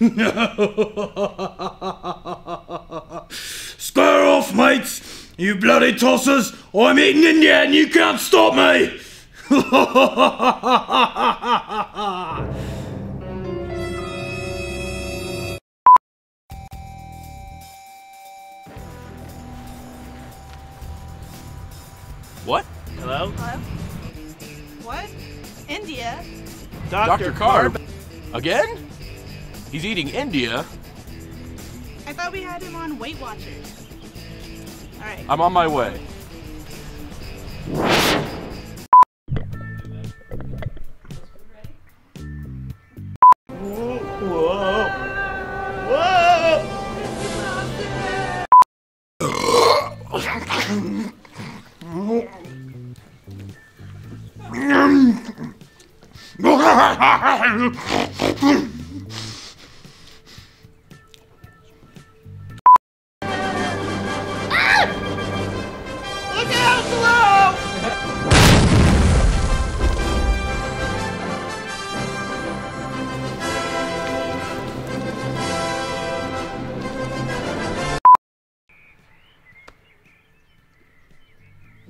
Square off, mates! You bloody tossers! I'm eating India and you can't stop me! What? Hello? Hello? What? India? Dr. Carb? Again? He's eating India. I thought we had him on Weight Watchers. Alright. I'm on my way.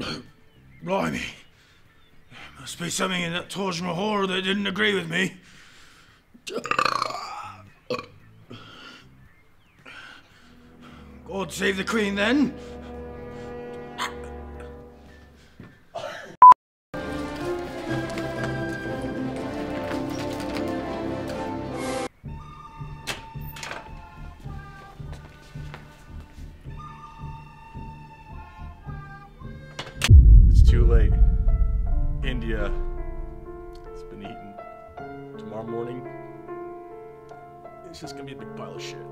Blimey. There Must be something in that Taj Mahal that didn't agree with me. God save the Queen then. Too late. India. It's been eaten. Tomorrow morning, it's just gonna be a big pile of shit.